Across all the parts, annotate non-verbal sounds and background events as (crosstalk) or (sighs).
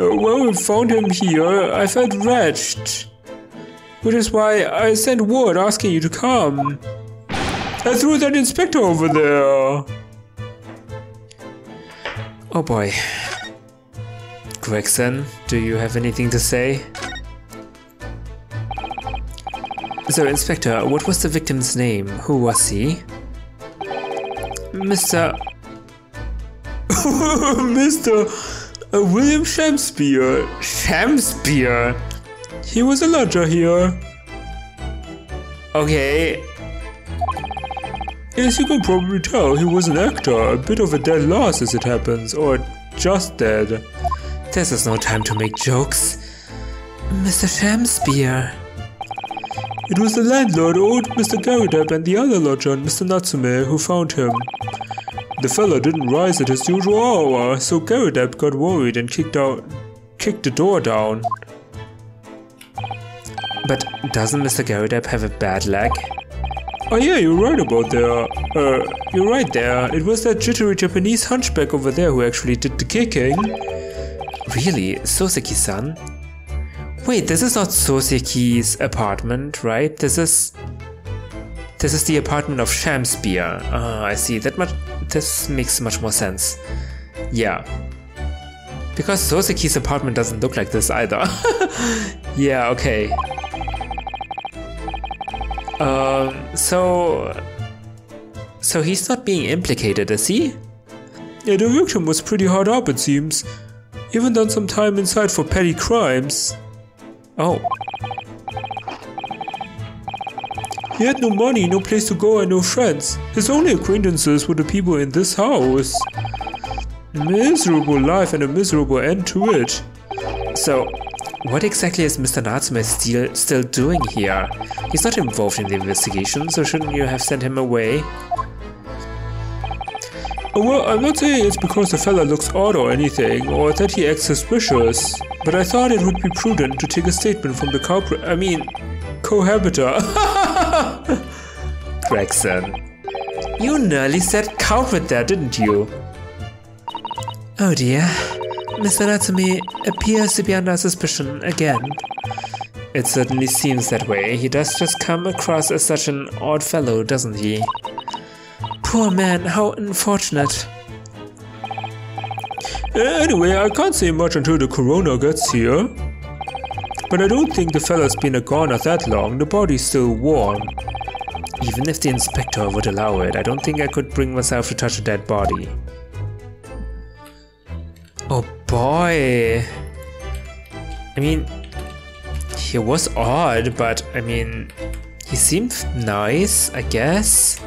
When we found him here, I felt wretched. Which is why I sent word asking you to come. I threw that inspector over there. Oh boy. Gregson, do you have anything to say? So, Inspector, what was the victim's name? Who was he? Mr. (laughs) Mr. Uh, William Shakespeare. Shakespeare? He was a lodger here. Okay. As you can probably tell, he was an actor, a bit of a dead loss as it happens, or just dead. This is no time to make jokes. Mr. Shakespeare. It was the landlord, old Mr. Garrideb, and the other lodger, Mr. Natsume, who found him. The fellow didn't rise at his usual hour, so Garrideb got worried and kicked out, kicked the door down. But doesn't Mr. Garrideb have a bad leg? Oh yeah, you're right about there. Uh, you're right there. It was that jittery Japanese hunchback over there who actually did the kicking. Really? Soseki-san? Wait, this is not Soseki's apartment, right? This is... This is the apartment of Shakespeare. Ah, I see. That much... This makes much more sense. Yeah. Because Soseki's apartment doesn't look like this either. (laughs) yeah, okay. Um, so... So he's not being implicated, is he? Yeah, the victim was pretty hard up, it seems. Even done some time inside for petty crimes. Oh. He had no money, no place to go, and no friends. His only acquaintances were the people in this house. Miserable life and a miserable end to it. So, what exactly is Mr. Natsume still, still doing here? He's not involved in the investigation, so shouldn't you have sent him away? Oh, well, I'm not saying it's because the fella looks odd or anything, or that he acts suspicious, but I thought it would be prudent to take a statement from the culprit, I mean, cohabiter. (laughs) Gregson. You nearly said culprit there, didn't you? Oh dear. Mr. Natsume appears to be under suspicion again. It certainly seems that way. He does just come across as such an odd fellow, doesn't he? Poor man, how unfortunate. Uh, anyway, I can't say much until the coroner gets here. But I don't think the fella's been a goner that long, the body's still warm. Even if the inspector would allow it, I don't think I could bring myself to touch a dead body. Oh boy! I mean, he was odd, but I mean, he seemed nice, I guess.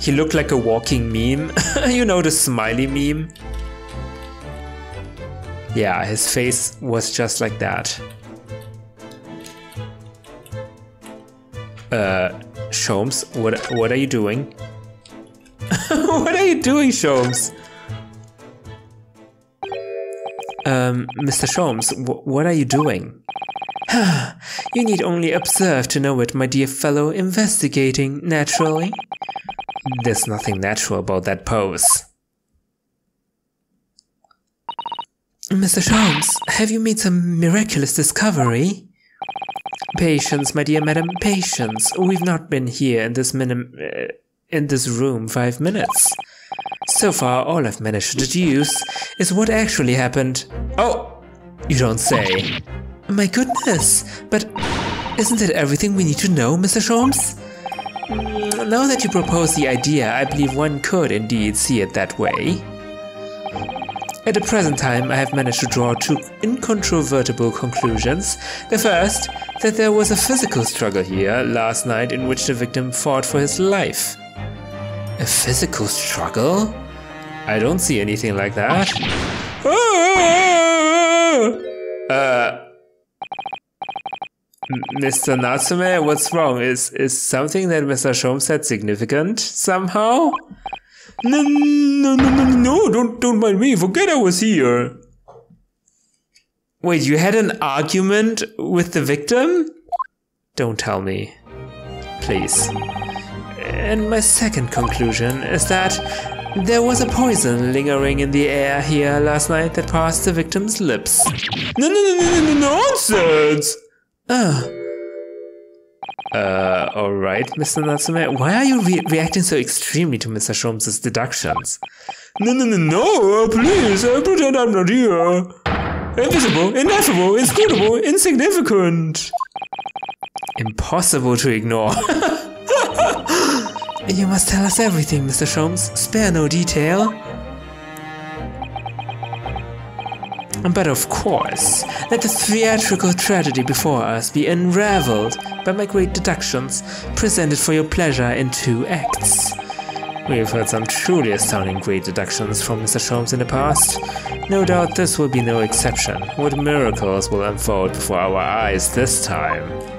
He looked like a walking meme. (laughs) you know the smiley meme? Yeah, his face was just like that. Uh, Sholmes, what what are you doing? (laughs) what are you doing, Sholmes? Um, Mr. Sholmes, what are you doing? (sighs) you need only observe to know it, my dear fellow, investigating, naturally. There's nothing natural about that pose. Mr. Sholmes, have you made some miraculous discovery? Patience, my dear madam, patience. We've not been here in this minim uh, in this room five minutes. So far, all I've managed to deduce is what actually happened. Oh, you don't say. My goodness, but isn't that everything we need to know, Mr. Sholmes? Now that you propose the idea, I believe one could indeed see it that way. At the present time, I have managed to draw two incontrovertible conclusions. The first, that there was a physical struggle here last night in which the victim fought for his life. A physical struggle? I don't see anything like that. uh, Mr. Natsume, what's wrong? Is is something that Mr. Sholmes said significant somehow? No, no, no, no, no, don't, don't mind me. Forget I was here. Wait, you had an argument with the victim? Don't tell me. Please. And my second conclusion is that There was a poison lingering in the air here last night that passed the victim's lips. No, no, no, no, no, nonsense! Ah. Uh, alright, Mr. Natsume. Why are you re reacting so extremely to Mr. Sholmes' deductions? No, no, no, no, please, I pretend I'm not here. Invisible, ineffable, inscrutable, insignificant. Impossible to ignore. (laughs) you must tell us everything, Mr. Sholmes. Spare no detail. But of course, let the theatrical tragedy before us be unraveled by my great deductions, presented for your pleasure in two acts. We've heard some truly astounding great deductions from Mr. Sholmes in the past. No doubt this will be no exception. What miracles will unfold before our eyes this time?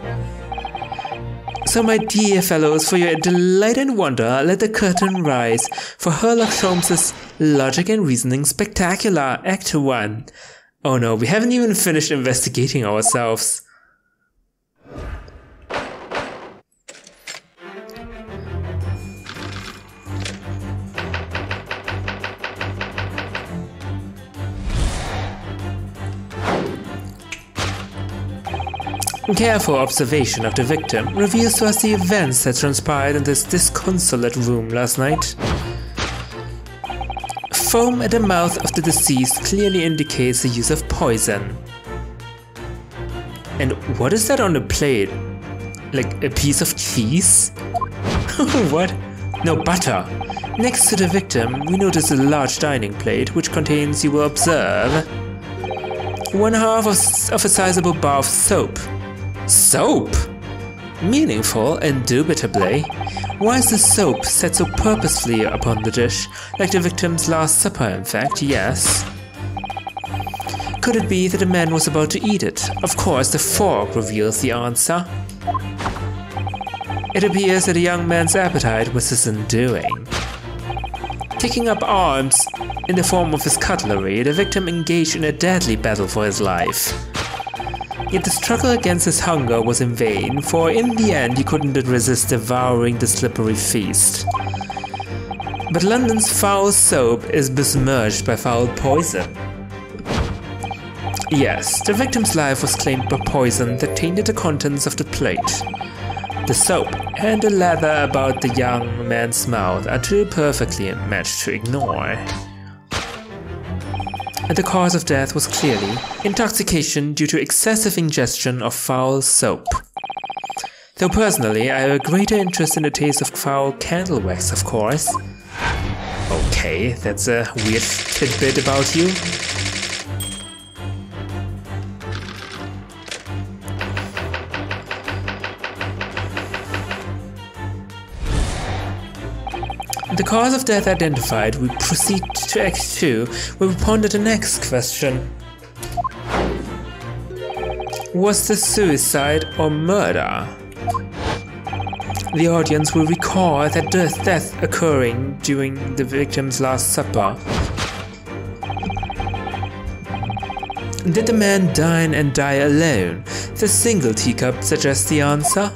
So, my dear fellows, for your delight and wonder, let the curtain rise for Herlock Sholmes' Logic and Reasoning Spectacular, Act 1. Oh no, we haven't even finished investigating ourselves. Careful observation of the victim reveals to us the events that transpired in this disconsolate room last night. Foam at the mouth of the deceased clearly indicates the use of poison. And what is that on the plate? Like a piece of cheese? (laughs) what? No, butter. Next to the victim, we notice a large dining plate which contains, you will observe, one half of, of a sizable bar of soap. Soap? Meaningful, indubitably. Why is the soap set so purposefully upon the dish, like the victim's last supper, in fact, yes? Could it be that a man was about to eat it? Of course, the fork reveals the answer. It appears that a young man's appetite was his undoing. Taking up arms in the form of his cutlery, the victim engaged in a deadly battle for his life. Yet the struggle against his hunger was in vain, for in the end he couldn't resist devouring the slippery feast. But London's foul soap is besmirched by foul poison. Yes, the victim's life was claimed by poison that tainted the contents of the plate. The soap and the leather about the young man's mouth are too perfectly matched to ignore and the cause of death was clearly intoxication due to excessive ingestion of foul soap. Though personally, I have a greater interest in the taste of foul candle wax, of course. Okay, that's a weird tidbit about you. The cause of death identified, we proceed to Act 2, where we ponder the next question. Was this suicide or murder? The audience will recall that death, death occurring during the victim's last supper. Did the man dine and die alone? The single teacup suggests the answer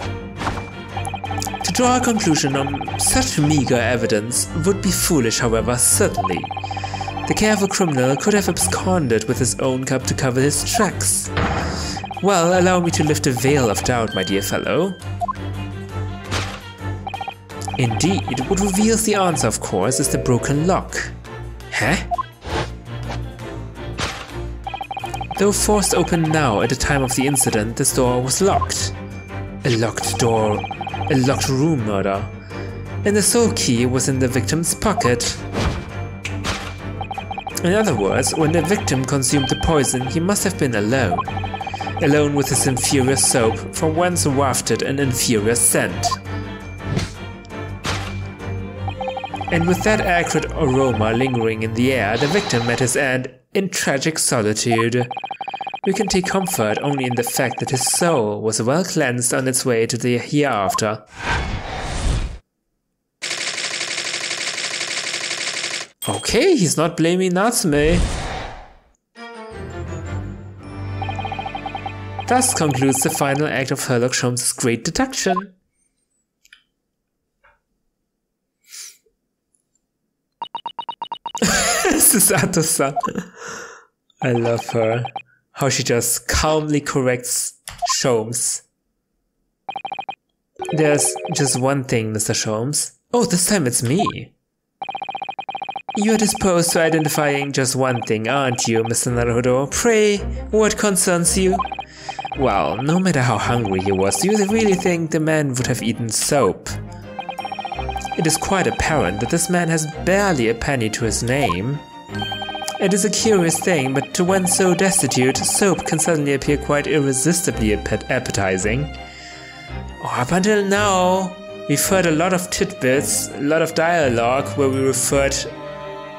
draw a conclusion on such meager evidence would be foolish, however, certainly. The careful criminal could have absconded with his own cup to cover his tracks. Well, allow me to lift a veil of doubt, my dear fellow. Indeed, what reveals the answer, of course, is the broken lock. Huh? Though forced open now at the time of the incident, this door was locked. A locked door a locked room murder, and the sole key was in the victim's pocket. In other words, when the victim consumed the poison, he must have been alone. Alone with his inferior soap, from whence wafted an inferior scent. And with that acrid aroma lingering in the air, the victim met his end in tragic solitude. We can take comfort only in the fact that his soul was well cleansed on its way to the hereafter. Okay, he's not blaming Natsume. Thus concludes the final act of Herlock Sholmes' great deduction. (laughs) Susato-san. I love her. How she just calmly corrects Sholmes. There's just one thing, Mr. Sholmes. Oh, this time it's me. You're disposed to identifying just one thing, aren't you, Mr. Naruhodo? Pray, what concerns you? Well, no matter how hungry he was, do you really think the man would have eaten soap? It is quite apparent that this man has barely a penny to his name. It is a curious thing, but to one so destitute, soap can suddenly appear quite irresistibly appetizing. Oh, up until now, we've heard a lot of tidbits, a lot of dialogue where we referred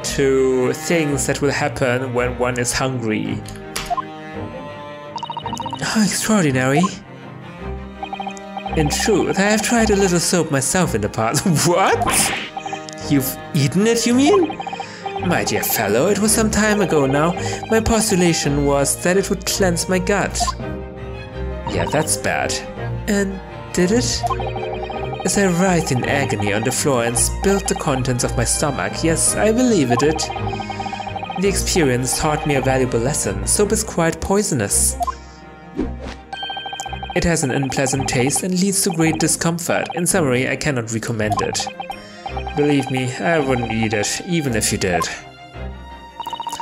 to things that will happen when one is hungry. How extraordinary. In truth, I have tried a little soap myself in the past. (laughs) what? You've eaten it, you mean? My dear fellow, it was some time ago now. My postulation was that it would cleanse my gut. Yeah, that's bad. And did it? As I writhed in agony on the floor and spilled the contents of my stomach, yes, I believe it did. The experience taught me a valuable lesson. Soap is quite poisonous. It has an unpleasant taste and leads to great discomfort. In summary, I cannot recommend it. Believe me, I wouldn't eat it, even if you did.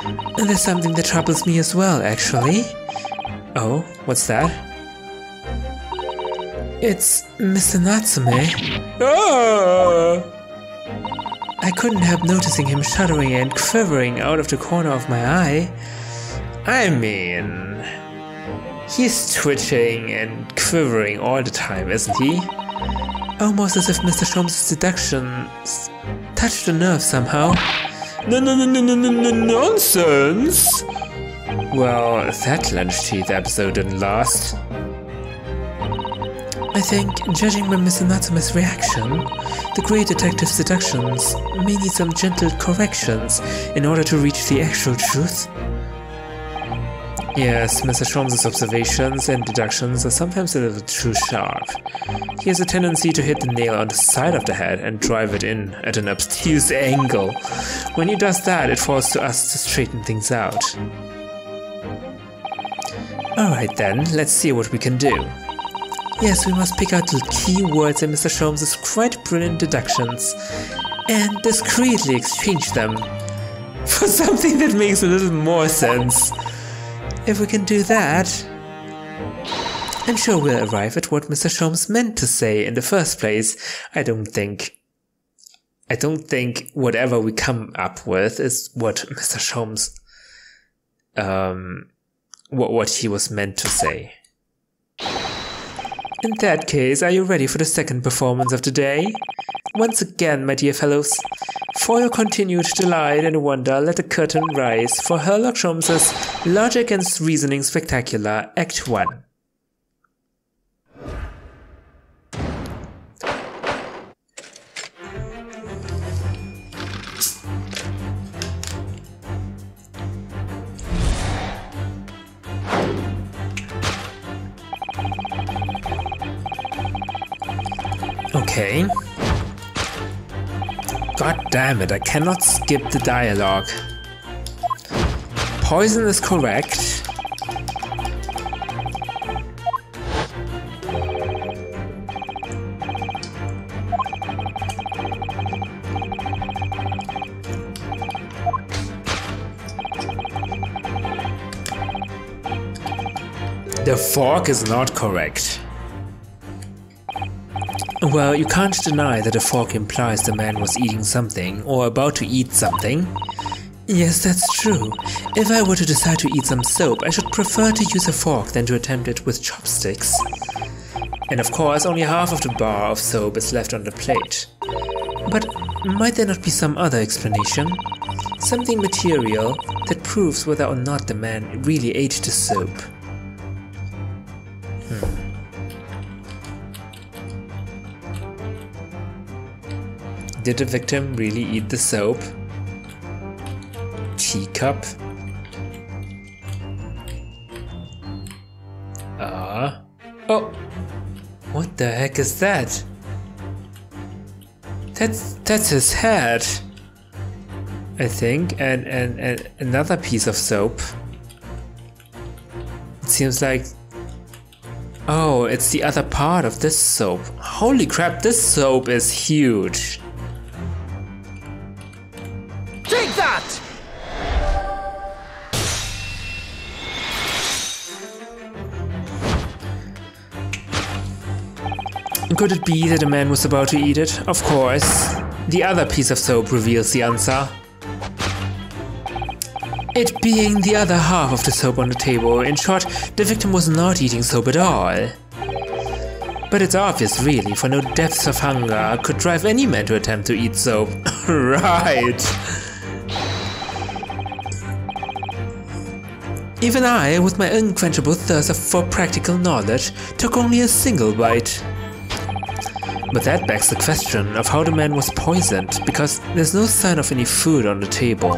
And there's something that troubles me as well, actually. Oh, what's that? It's Mr. Natsume. Ah! I couldn't help noticing him shuddering and quivering out of the corner of my eye. I mean, He's twitching and quivering all the time, isn't he? Almost as if Mr. Sholmes' deduction touched the nerve somehow. No, no, no, no, no, no, no, nonsense! Well, that lunch teeth episode didn't last. I think, judging by Mr. Natsume's reaction, the great Detective's deductions may need some gentle corrections in order to reach the actual truth. Yes, Mr. Sholmes' observations and deductions are sometimes a little too sharp. He has a tendency to hit the nail on the side of the head and drive it in at an obtuse angle. When he does that, it falls to us to straighten things out. Alright then, let's see what we can do. Yes, we must pick out the key words in Mr. Sholmes' quite brilliant deductions and discreetly exchange them for (laughs) something that makes a little more sense. If we can do that, I'm sure we'll arrive at what Mr. Sholmes meant to say in the first place. I don't think. I don't think whatever we come up with is what Mr. Sholmes. Um, what, what he was meant to say. In that case, are you ready for the second performance of the day? Once again, my dear fellows, for your continued delight and wonder, let the curtain rise for Herlock Sholmes's Logic and Reasoning Spectacular, Act 1. Okay. God damn it, I cannot skip the dialogue. Poison is correct. The fork is not correct. Well, you can't deny that a fork implies the man was eating something or about to eat something. Yes, that's true. If I were to decide to eat some soap, I should prefer to use a fork than to attempt it with chopsticks. And of course, only half of the bar of soap is left on the plate. But might there not be some other explanation? Something material that proves whether or not the man really ate the soap. Did the victim really eat the soap? Teacup? Uh, oh! What the heck is that? That's, that's his head! I think, and, and, and another piece of soap. It seems like... Oh, it's the other part of this soap. Holy crap, this soap is huge. Could it be that a man was about to eat it? Of course. The other piece of soap reveals the answer. It being the other half of the soap on the table. In short, the victim was not eating soap at all. But it's obvious really, for no depths of hunger could drive any man to attempt to eat soap. (laughs) right. Even I, with my unquenchable thirst for practical knowledge, took only a single bite. But that begs the question of how the man was poisoned, because there's no sign of any food on the table.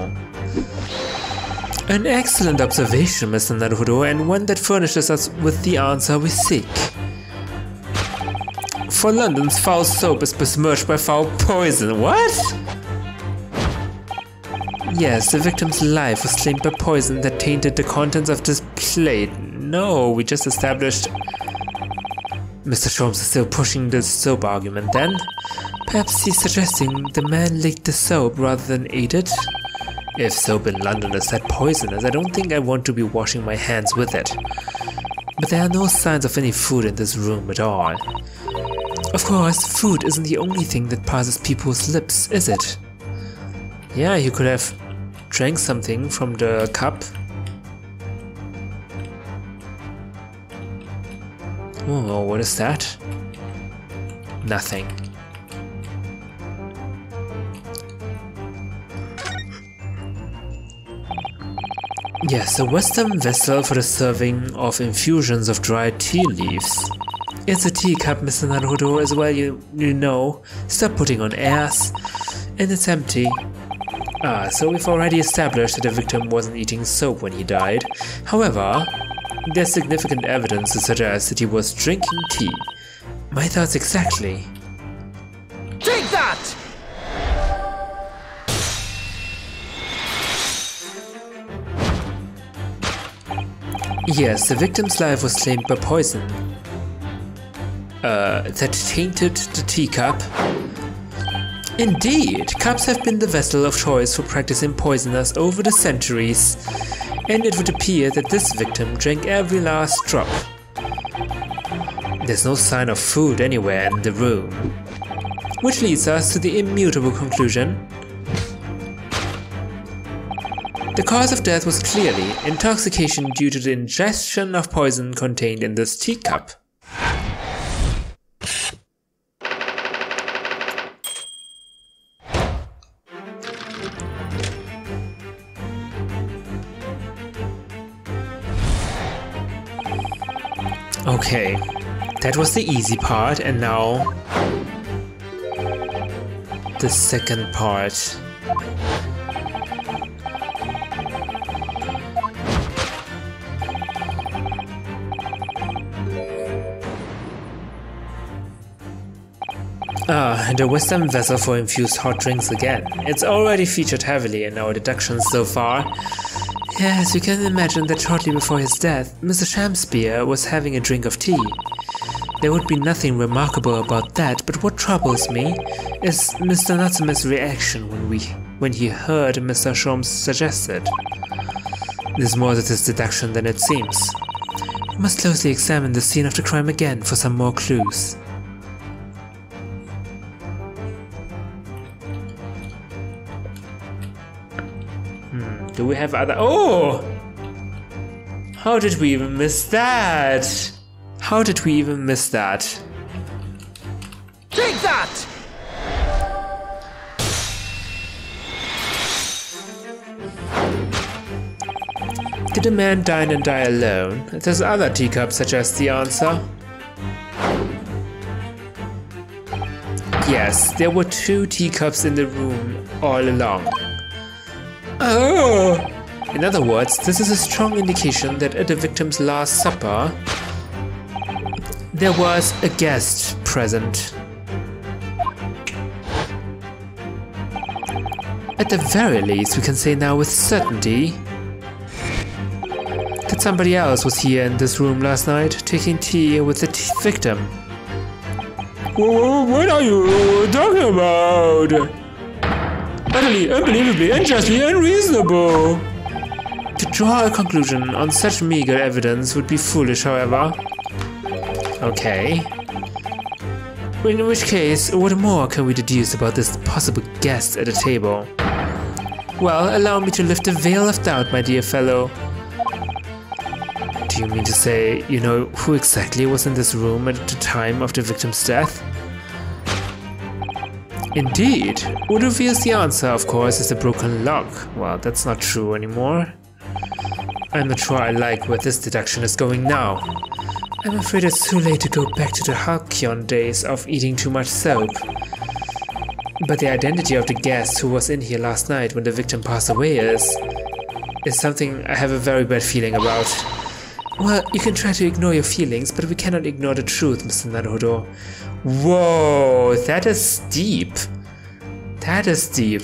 An excellent observation, Mr. Naruhodo, and one that furnishes us with the answer we seek. For London's foul soap is besmirched by foul poison. What? Yes, the victim's life was claimed by poison that tainted the contents of this plate. No, we just established Mr. Sholmes is still pushing the soap argument then. Perhaps he's suggesting the man licked the soap rather than ate it? If soap in London is that poisonous, I don't think I want to be washing my hands with it. But there are no signs of any food in this room at all. Of course, food isn't the only thing that passes people's lips, is it? Yeah, you could have drank something from the cup Oh, what is that? Nothing. Yes, a western vessel for the serving of infusions of dried tea leaves. It's a teacup, Mr. Naruhodo, as well you, you know. Stop putting on airs. And it's empty. Ah, so we've already established that the victim wasn't eating soap when he died. However, there's significant evidence to suggest that he was drinking tea. My thoughts exactly. Take that! Yes, the victim's life was claimed by poison. Uh, that tainted the teacup. Indeed, cups have been the vessel of choice for practicing poisoners over the centuries and it would appear that this victim drank every last drop. There's no sign of food anywhere in the room. Which leads us to the immutable conclusion. The cause of death was clearly intoxication due to the ingestion of poison contained in this teacup. That was the easy part, and now the second part. Ah, the Western vessel for infused hot drinks again. It's already featured heavily in our deductions so far, Yes, you can imagine that shortly before his death, Mr. Shamspeare was having a drink of tea. There would be nothing remarkable about that, but what troubles me is Mr. Natsume's reaction when we when he heard Mr. Sholmes suggested. There's more to this deduction than it seems. We must closely examine the scene of the crime again for some more clues. Hmm, do we have other- Oh! How did we even miss that? How did we even miss that? Take that! Did a man dine and die alone? Does other teacups suggest the answer. Yes, there were two teacups in the room all along. Oh! In other words, this is a strong indication that at the victim's last supper, there was a guest present. At the very least, we can say now with certainty that somebody else was here in this room last night, taking tea with the t- victim. What are you talking about? Utterly, unbelievably, unjustly unreasonable. To draw a conclusion on such meager evidence would be foolish, however. Okay. In which case, what more can we deduce about this possible guest at the table? Well, allow me to lift the veil of doubt, my dear fellow. Do you mean to say you know who exactly was in this room at the time of the victim's death? Indeed. What reveals the answer, of course, is the broken lock. Well, that's not true anymore. I'm not sure I like where this deduction is going now. I'm afraid it's too late to go back to the Halcyon days of eating too much soap. But the identity of the guest who was in here last night when the victim passed away is. is something I have a very bad feeling about. Well, you can try to ignore your feelings, but we cannot ignore the truth, Mr. Naruhodo. Whoa, that is deep. That is deep.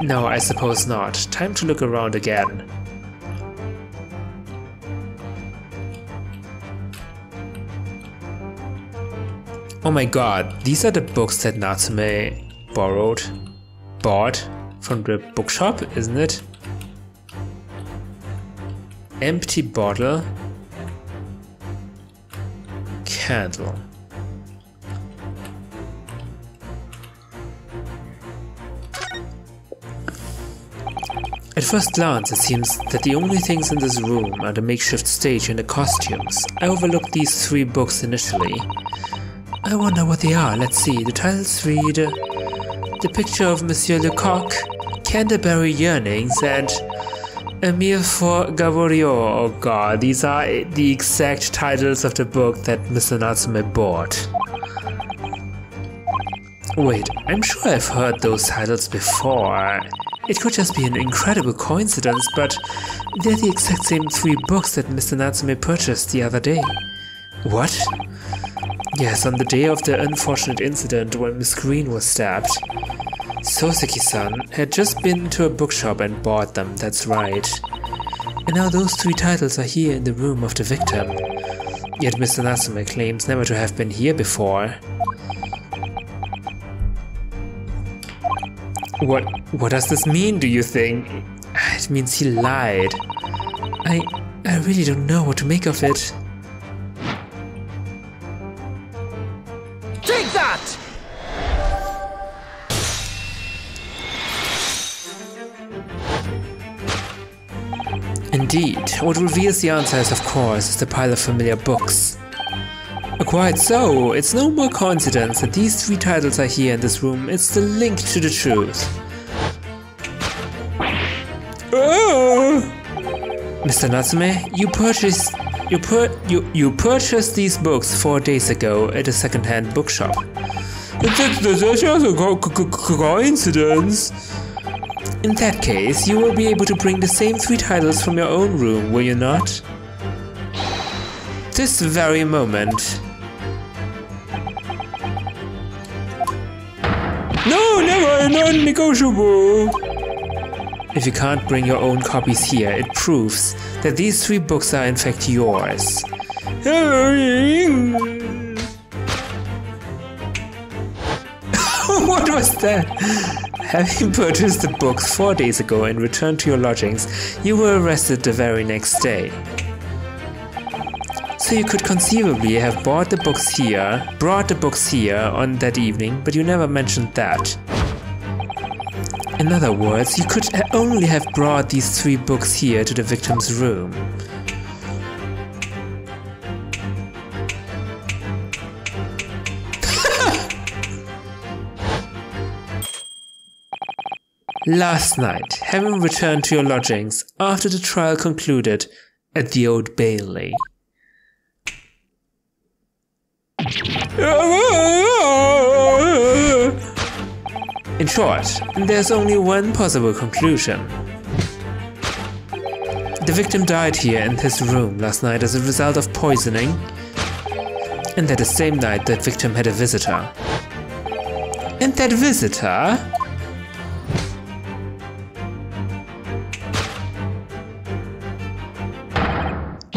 No, I suppose not. Time to look around again. Oh my god, these are the books that Natsume borrowed, bought from the bookshop, isn't it? Empty bottle, candle. At first glance, it seems that the only things in this room are the makeshift stage and the costumes. I overlooked these three books initially. I wonder what they are. Let's see. The titles read The Picture of Monsieur Lecoq, Canterbury Yearnings, and Emile for Gaboriau. Oh god, these are the exact titles of the book that Mr. Natsume bought. Wait, I'm sure I've heard those titles before. It could just be an incredible coincidence, but they're the exact same three books that Mr. Natsume purchased the other day. What? Yes, on the day of the unfortunate incident when Miss Green was stabbed. Soseki-san had just been to a bookshop and bought them, that's right. And now those three titles are here in the room of the victim. Yet Mr. Natsume claims never to have been here before. What what does this mean, do you think? It means he lied. I I really don't know what to make of it. Indeed, what reveals the answer is, of course, is the pile of familiar books. Quite so, it's no more coincidence that these three titles are here in this room, it's the link to the truth. Ah! Mr. Natsume, you purchased you pur you you purchased these books four days ago at a second-hand bookshop. That's, just a co- co- coincidence. In that case, you will be able to bring the same three titles from your own room, will you not? This very moment. No, never, non-negotiable. If you can't bring your own copies here, it proves that these three books are in fact yours. (laughs) what was that? Having (laughs) purchased the books four days ago and returned to your lodgings, you were arrested the very next day. So you could conceivably have bought the books here, brought the books here on that evening, but you never mentioned that. In other words, you could only have brought these three books here to the victim's room. Last night, having returned to your lodgings after the trial concluded at the Old Bailey. In short, there's only one possible conclusion. The victim died here in his room last night as a result of poisoning, and that the same night the victim had a visitor. And that visitor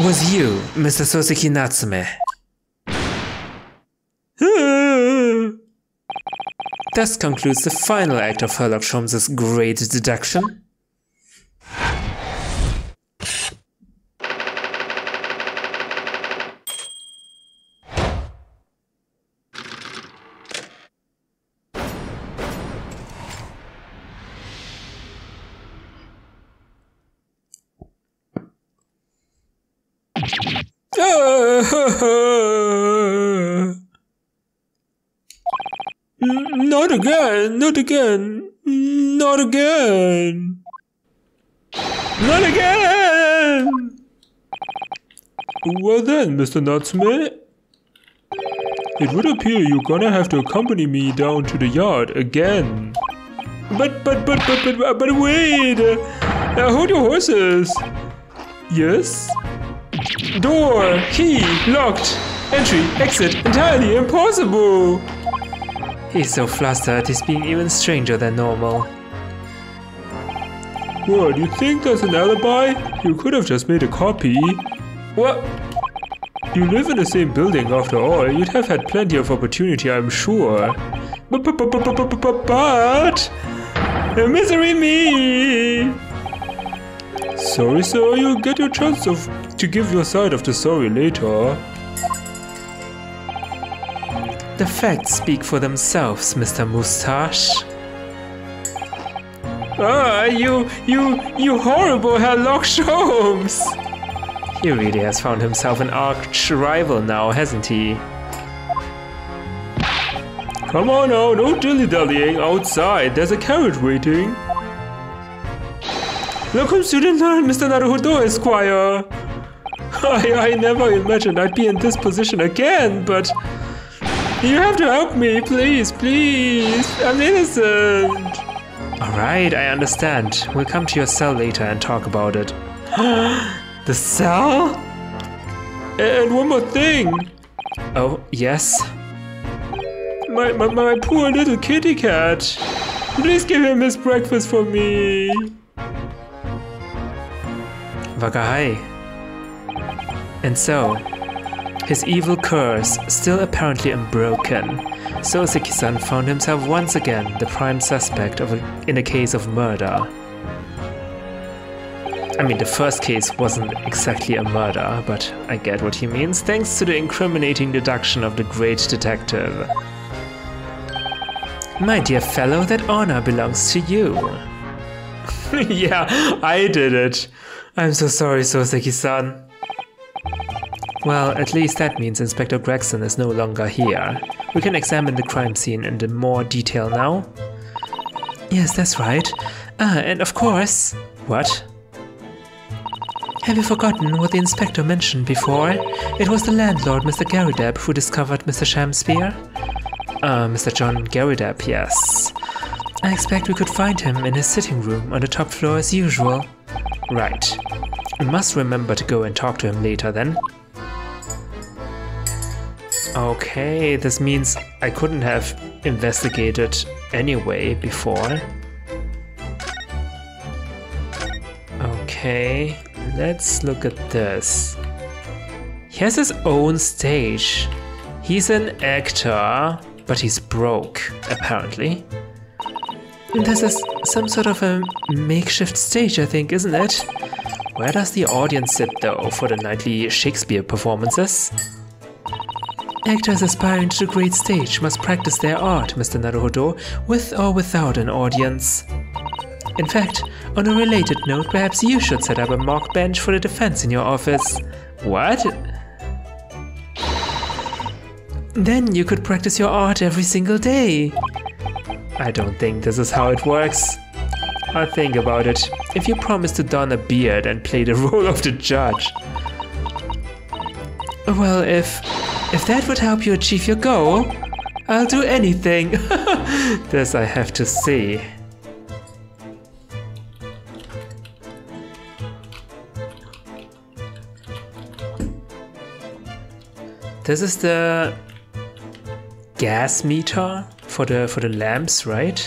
was you, Mr. Soseki Natsume. (laughs) Thus concludes the final act of Herlock Sholmes's great deduction. Not again, not again, not again. Not again! Well then, Mr. Nutsmith. it would appear you're gonna have to accompany me down to the yard again. But, but, but, but, but, but wait! Uh, hold your horses! Yes? Door, key, locked. Entry, exit, entirely impossible! He's so flustered, he's being even stranger than normal. What, you think that's an alibi? You could have just made a copy. What? You live in the same building after all, you'd have had plenty of opportunity, I'm sure. But, but, but, but, but, but, but, misery me! Sorry, sir, you'll get your chance of to give your side of the story later. The facts speak for themselves, Mr. Moustache. Ah, you, you, you horrible Herlock Sholmes! He really has found himself an arch rival now, hasn't he? Come on now, no dilly-dallying outside, there's a carriage waiting. Welcome student learn, Mr. Naruhodo Esquire! (laughs) I, I never imagined I'd be in this position again, but you have to help me, please, please. I'm innocent. Alright, I understand. We'll come to your cell later and talk about it. (gasps) the cell? And one more thing. Oh, yes? My, my, my poor little kitty cat. Please give him his breakfast for me. Wakahai. And so, his evil curse still apparently unbroken, Soseki-san found himself once again the prime suspect of a, in a case of murder. I mean, the first case wasn't exactly a murder, but I get what he means thanks to the incriminating deduction of the great detective. My dear fellow, that honor belongs to you. (laughs) yeah, I did it. I'm so sorry, Soseki-san. Well, at least that means Inspector Gregson is no longer here. We can examine the crime scene in more detail now. Yes, that's right. Ah, and of course... What? Have you forgotten what the inspector mentioned before? It was the landlord, Mr. Garrideb, who discovered Mr. Shamspeare? Uh, Mr. John Garrideb, yes. I expect we could find him in his sitting room on the top floor as usual. Right. We must remember to go and talk to him later then. Okay, this means I couldn't have investigated anyway before. Okay, let's look at this. He has his own stage. He's an actor, but he's broke, apparently. This is some sort of a makeshift stage, I think, isn't it? Where does the audience sit, though, for the nightly Shakespeare performances? Actors aspiring to the great stage must practice their art, Mr. Naruhodo, with or without an audience. In fact, on a related note, perhaps you should set up a mock bench for the defense in your office. What? Then you could practice your art every single day. I don't think this is how it works. I'll think about it. If you promise to don a beard and play the (laughs) role of the judge. Well, if if that would help you achieve your goal, I'll do anything. (laughs) this I have to see. This is the gas meter for the for the lamps, right?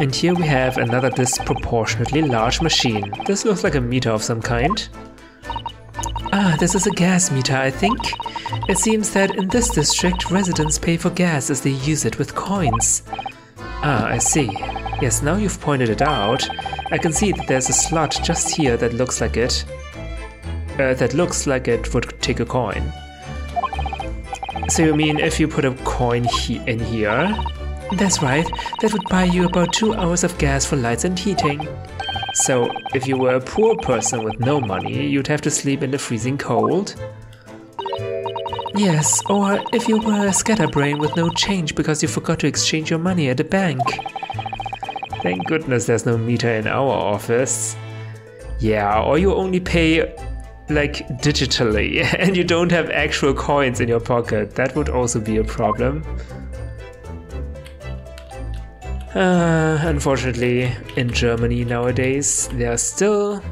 And here we have another disproportionately large machine. This looks like a meter of some kind. Ah, this is a gas meter, I think. It seems that in this district, residents pay for gas as they use it with coins. Ah, I see. Yes, now you've pointed it out. I can see that there's a slot just here that looks like it. Uh, that looks like it would take a coin. So you mean if you put a coin he in here? That's right, that would buy you about two hours of gas for lights and heating. So, if you were a poor person with no money, you'd have to sleep in the freezing cold? Yes, or if you were a scatterbrain with no change because you forgot to exchange your money at the bank. Thank goodness there's no meter in our office. Yeah, or you only pay like digitally (laughs) and you don't have actual coins in your pocket. That would also be a problem. Uh, unfortunately, in Germany nowadays, there are still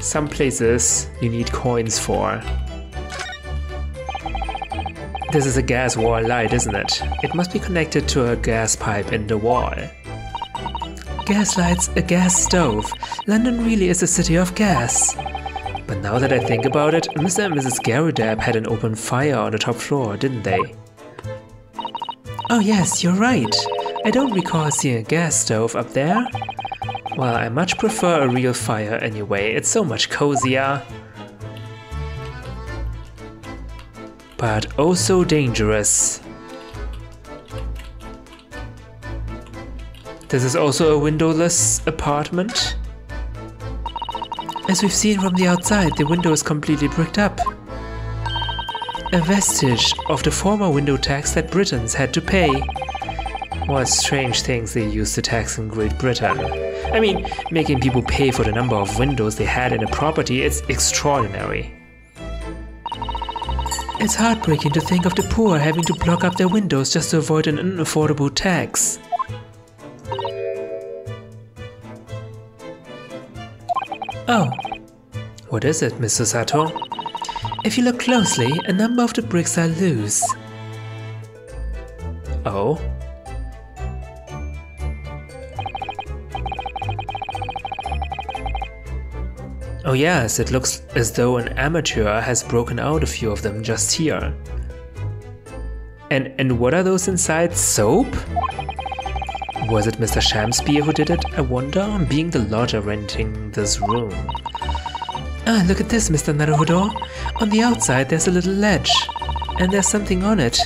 some places you need coins for. This is a gas wall light, isn't it? It must be connected to a gas pipe in the wall. Gas lights, a gas stove. London really is a city of gas. But now that I think about it, Mr. and Mrs. Garrideb had an open fire on the top floor, didn't they? Oh yes, you're right. I don't recall seeing a gas stove up there. Well, I much prefer a real fire anyway, it's so much cozier. But oh so dangerous. This is also a windowless apartment. As we've seen from the outside, the window is completely bricked up. A vestige of the former window tax that Britons had to pay. What strange things they used to tax in Great Britain. I mean, making people pay for the number of windows they had in a property is extraordinary. It's heartbreaking to think of the poor having to block up their windows just to avoid an unaffordable tax. Oh, what is it, Miss Susato? If you look closely, a number of the bricks are loose. Oh? Oh yes, it looks as though an amateur has broken out a few of them just here. And and what are those inside? Soap? Was it Mr. Shamspeare who did it? I wonder, being the lodger renting this room. Ah, look at this, Mr. Naruhodo. On the outside there's a little ledge. And there's something on it.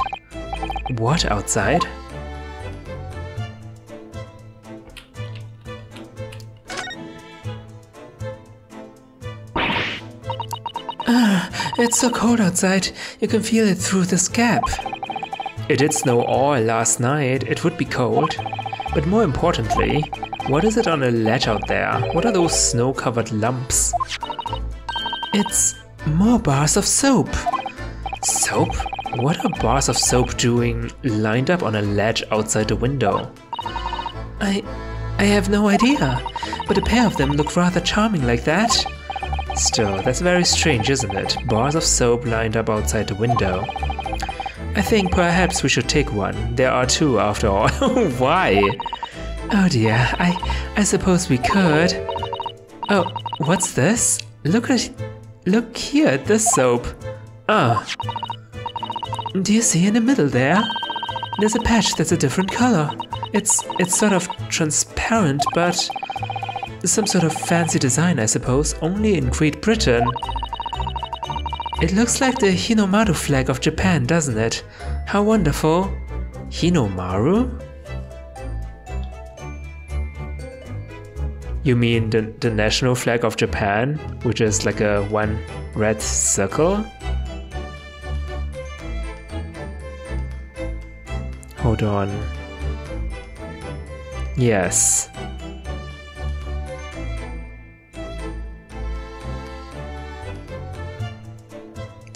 What outside? So cold outside, you can feel it through this gap. It did snow all last night, it would be cold. But more importantly, what is it on a ledge out there? What are those snow covered lumps? It's more bars of soap. Soap? What are bars of soap doing lined up on a ledge outside the window? I. I have no idea, but a pair of them look rather charming like that. Still, that's very strange, isn't it? Bars of soap lined up outside the window. I think perhaps we should take one. There are two after all. (laughs) Why? Oh dear, I I suppose we could. Oh, what's this? Look at look here at this soap. Ah. Do you see in the middle there? There's a patch that's a different color. It's it's sort of transparent, but some sort of fancy design, I suppose, only in Great Britain. It looks like the Hinomaru flag of Japan, doesn't it? How wonderful. Hinomaru? You mean the, the national flag of Japan, which is like a one red circle? Hold on. Yes.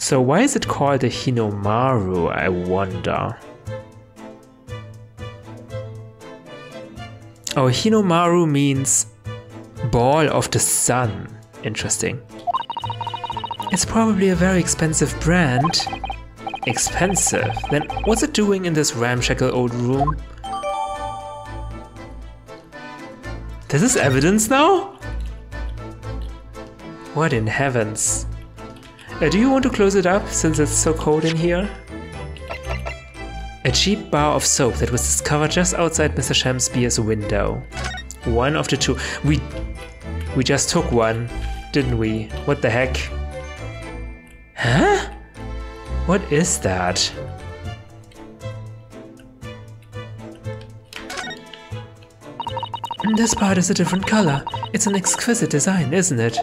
So why is it called a Hinomaru, I wonder? Oh, Hinomaru means ball of the sun. Interesting. It's probably a very expensive brand. Expensive? Then what's it doing in this ramshackle old room? This is evidence now? What in heavens? Uh, do you want to close it up since it's so cold in here? A cheap bar of soap that was discovered just outside Mr. Shamspeare's window. One of the two. We we just took one, didn't we? What the heck? Huh? What is that? This part is a different color. It's an exquisite design, isn't it?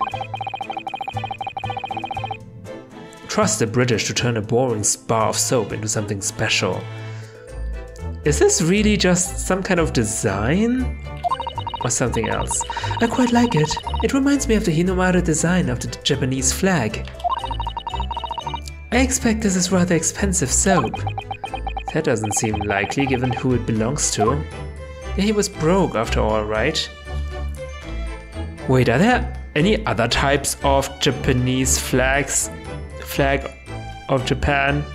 Trust the British to turn a boring bar of soap into something special. Is this really just some kind of design? Or something else? I quite like it. It reminds me of the Hinomaru design of the Japanese flag. I expect this is rather expensive soap. That doesn't seem likely given who it belongs to. He was broke after all, right? Wait, are there any other types of Japanese flags? Flag of Japan?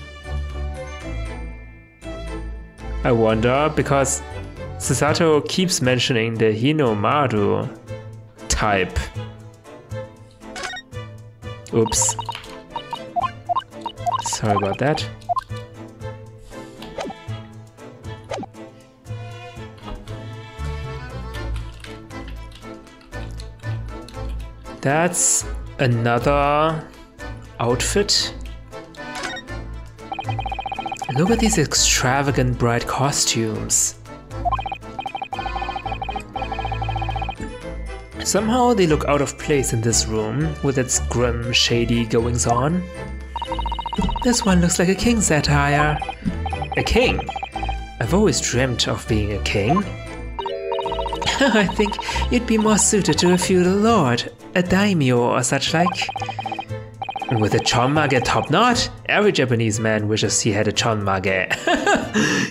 I wonder because Susato keeps mentioning the Hinomaru type. Oops. Sorry about that. That's another outfit. Look at these extravagant bright costumes. Somehow they look out of place in this room with its grim, shady goings on. This one looks like a king's attire. A king? I've always dreamt of being a king. (laughs) I think you'd be more suited to a feudal lord, a daimyo or such like. With a chonmage top knot, every Japanese man wishes he had a chonmage.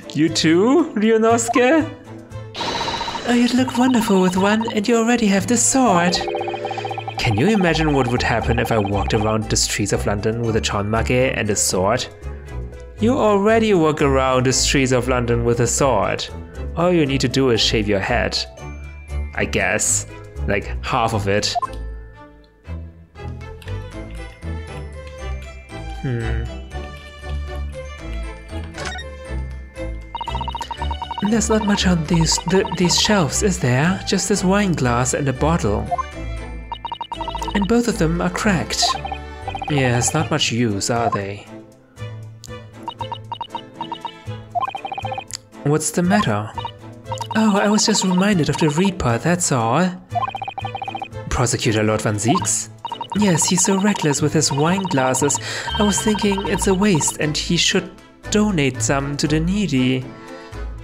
(laughs) you too, Ryunosuke? Uh, oh, you'd look wonderful with one, and you already have the sword. Can you imagine what would happen if I walked around the streets of London with a chonmage and a sword? You already walk around the streets of London with a sword. All you need to do is shave your head. I guess. Like half of it. Hmm. There's not much on these th these shelves, is there? Just this wine glass and a bottle. And both of them are cracked. Yes, not much use, are they? What's the matter? Oh, I was just reminded of the Reaper, that's all. Prosecutor Lord Van Zieks? Yes, he's so reckless with his wine glasses. I was thinking it's a waste and he should donate some to the needy.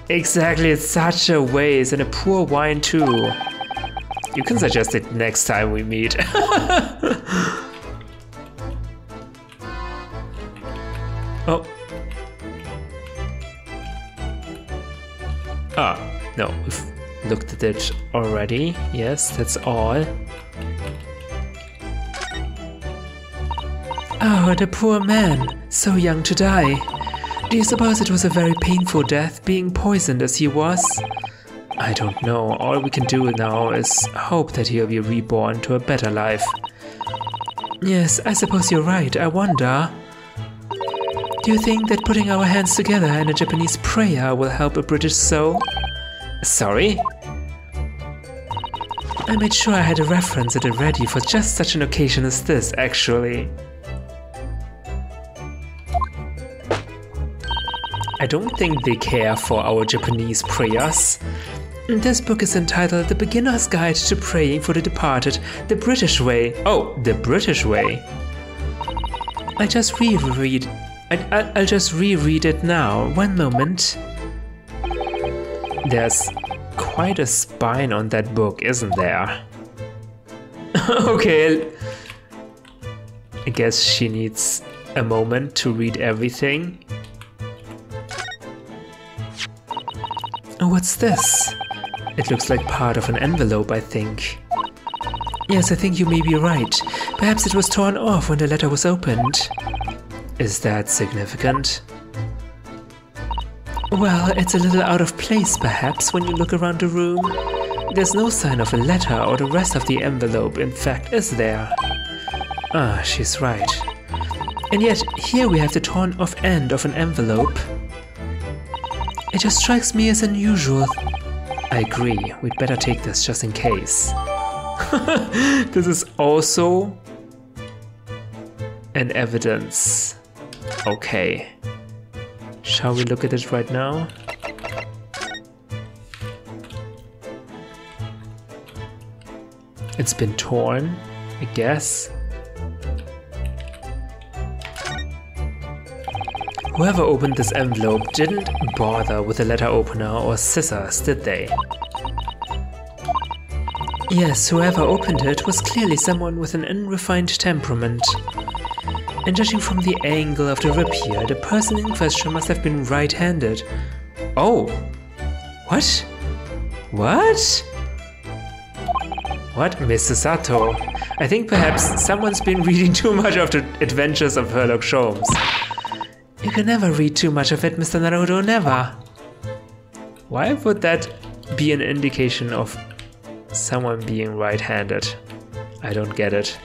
Exactly, it's such a waste and a poor wine too. You can suggest it next time we meet. (laughs) oh. Ah, no, we've looked at it already. Yes, that's all. Oh, the poor man, so young to die. Do you suppose it was a very painful death, being poisoned as he was? I don't know. All we can do now is hope that he'll be reborn to a better life. Yes, I suppose you're right. I wonder. Do you think that putting our hands together in a Japanese prayer will help a British soul? Sorry? I made sure I had a reference at ready for just such an occasion as this, actually. I don't think they care for our Japanese prayers. This book is entitled The Beginner's Guide to Praying for the Departed, the British Way. Oh, the British Way. I just reread. I, I'll just reread it now. One moment. There's quite a spine on that book, isn't there? (laughs) okay. I guess she needs a moment to read everything. What's this? It looks like part of an envelope, I think. Yes, I think you may be right. Perhaps it was torn off when the letter was opened. Is that significant? Well, it's a little out of place, perhaps, when you look around the room. There's no sign of a letter or the rest of the envelope, in fact, is there? Ah, she's right. And yet, here we have the torn off end of an envelope. It just strikes me as unusual. I agree, we'd better take this just in case. (laughs) this is also an evidence. Okay. Shall we look at it right now? It's been torn, I guess. Whoever opened this envelope didn't bother with a letter opener or scissors, did they? Yes, whoever opened it was clearly someone with an unrefined temperament. And judging from the angle of the rapier, the person in question must have been right-handed. Oh! What? What? What? Miss Susato? I think perhaps someone's been reading too much of the adventures of Sherlock Holmes. You can never read too much of it, Mr. Naruhodo, never. Why would that be an indication of someone being right-handed? I don't get it.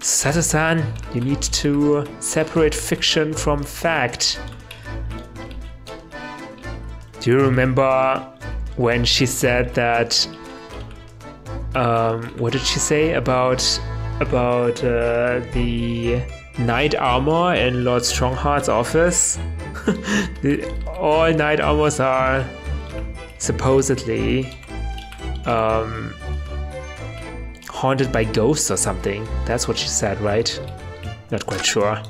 Susato-san, you need to separate fiction from fact. Do you remember when she said that um, what did she say about about uh, the knight armor in Lord Stronghart's office. (laughs) the, all knight armors are supposedly um, haunted by ghosts or something. That's what she said, right? Not quite sure.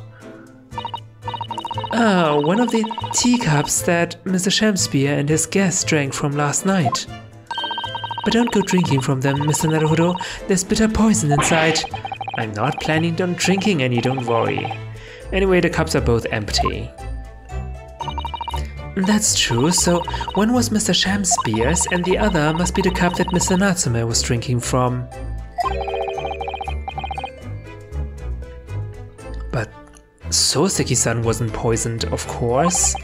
Ah, one of the teacups that Mr. Shamspeare and his guests drank from last night. But don't go drinking from them, Mr. Naruhodo. There's bitter poison inside. I'm not planning on drinking any, don't worry. Anyway, the cups are both empty. That's true, so one was Mr. Shamspeare's and the other must be the cup that Mr. Natsume was drinking from. But Soseki-san wasn't poisoned, of course.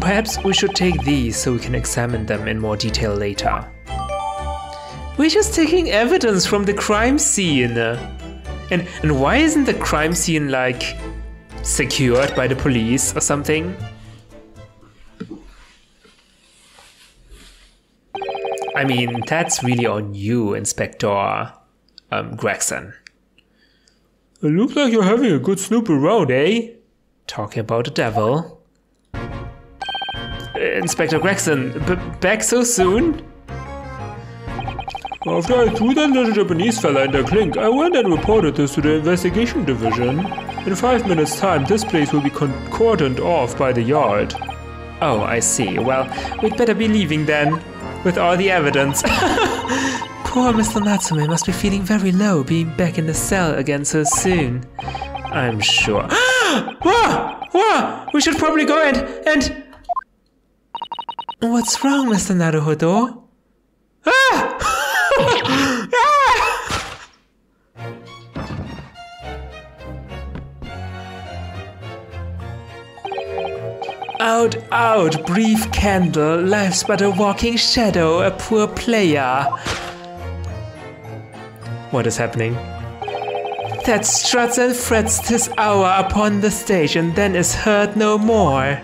Perhaps we should take these so we can examine them in more detail later. We're just taking evidence from the crime scene. And and why isn't the crime scene like secured by the police or something? I mean, that's really on you, Inspector um, Gregson. It looks like you're having a good snoop around, eh? Talking about the devil. Uh, Inspector Gregson, back so soon? After I threw that little Japanese fella in the clink, I went and reported this to the investigation division. In five minutes' time, this place will be cordoned off by the yard. Oh, I see. Well, we'd better be leaving then, with all the evidence. (laughs) Poor Mr. Natsume must be feeling very low being back in the cell again so soon. I'm sure. whoa! (gasps) Ah! Ah! Whoa! Ah! We should probably go and. and. What's wrong, Mr. Naruhodo? Ah! (laughs) (laughs) Out, out, brief candle, life's but a walking shadow, a poor player. What is happening? That struts and frets this hour upon the stage and then is heard no more.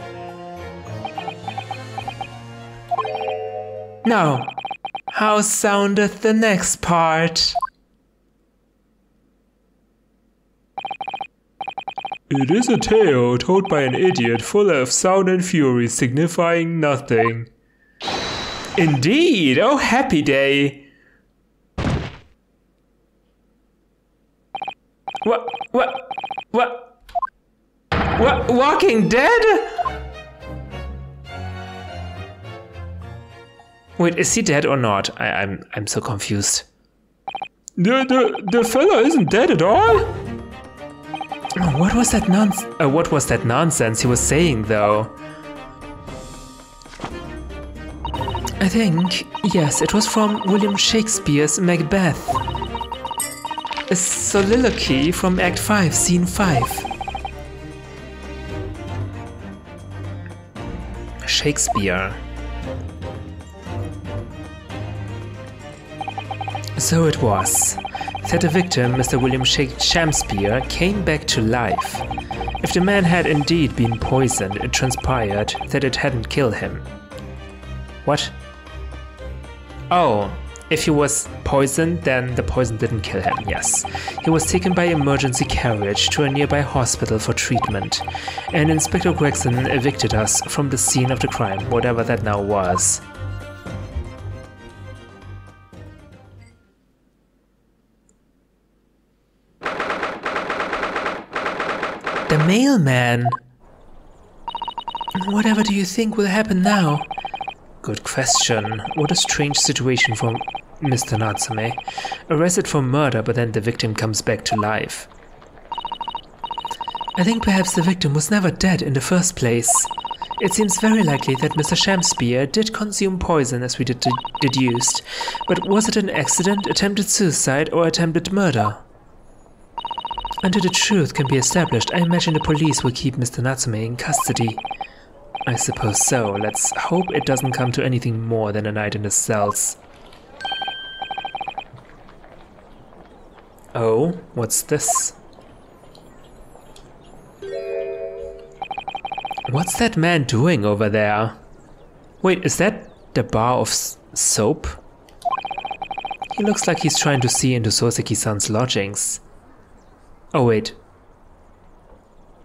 Now, how soundeth the next part? It is a tale told by an idiot full of sound and fury signifying nothing. Indeed, oh happy day! What, what, what, what, Walking Dead? Wait, is he dead or not? I, am I'm, I'm so confused. The the the fella isn't dead at all. What was that nonsense? Uh, what was that nonsense he was saying, though? I think, yes, it was from William Shakespeare's Macbeth. A soliloquy from Act 5, Scene 5. Shakespeare. So it was that the victim, Mr. William Shakespeare, came back to life. If the man had indeed been poisoned, it transpired that it hadn't killed him. What? Oh, if he was poisoned, then the poison didn't kill him, yes. He was taken by emergency carriage to a nearby hospital for treatment, and Inspector Gregson evicted us from the scene of the crime, whatever that now was. Mailman! Whatever do you think will happen now? Good question. What a strange situation for Mr. Natsume. Arrested for murder, but then the victim comes back to life. I think perhaps the victim was never dead in the first place. It seems very likely that Mr. Shamspeare did consume poison as we did deduced, but was it an accident, attempted suicide, or attempted murder? Until the truth can be established, I imagine the police will keep Mr. Natsume in custody. I suppose so. Let's hope it doesn't come to anything more than a night in the cells. Oh, what's this? What's that man doing over there? Wait, is that the bar of soap? He looks like he's trying to see into Soseki-san's lodgings. Oh wait.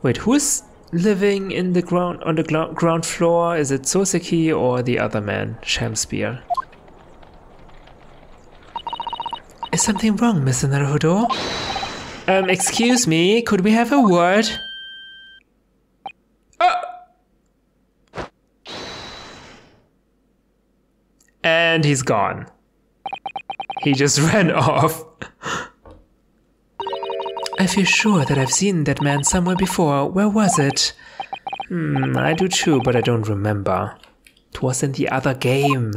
Wait, who's living in the ground on the ground floor? Is it Soseki or the other man, Shamspeare? Is something wrong, Mr. Naruhodo? Um, excuse me, could we have a word? Oh! And he's gone. He just (laughs) ran off. (laughs) I feel sure that I've seen that man somewhere before. Where was it? Hmm, I do too, but I don't remember. It was in the other game.